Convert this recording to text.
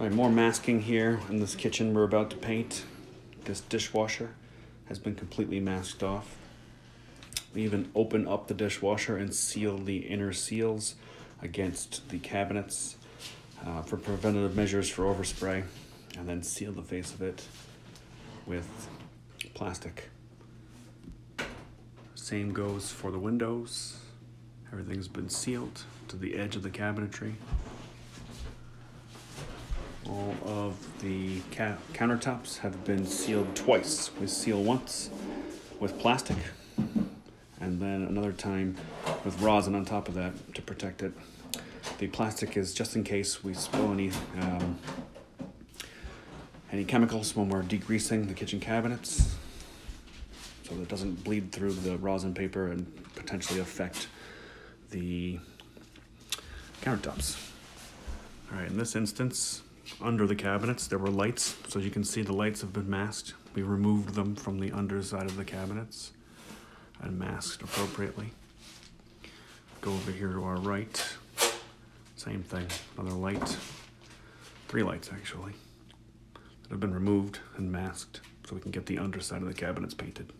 All right, more masking here in this kitchen we're about to paint. This dishwasher has been completely masked off. We even open up the dishwasher and seal the inner seals against the cabinets uh, for preventative measures for overspray, and then seal the face of it with plastic. Same goes for the windows. Everything's been sealed to the edge of the cabinetry. All of the ca- countertops have been sealed twice. We seal once with plastic, and then another time with rosin on top of that to protect it. The plastic is just in case we spill any um, any chemicals when we're degreasing the kitchen cabinets, so that it doesn't bleed through the rosin paper and potentially affect the countertops. All right, in this instance, under the cabinets, there were lights, so you can see the lights have been masked. We removed them from the underside of the cabinets and masked appropriately. Go over here to our right. Same thing, another light. Three lights actually that have been removed and masked so we can get the underside of the cabinets painted.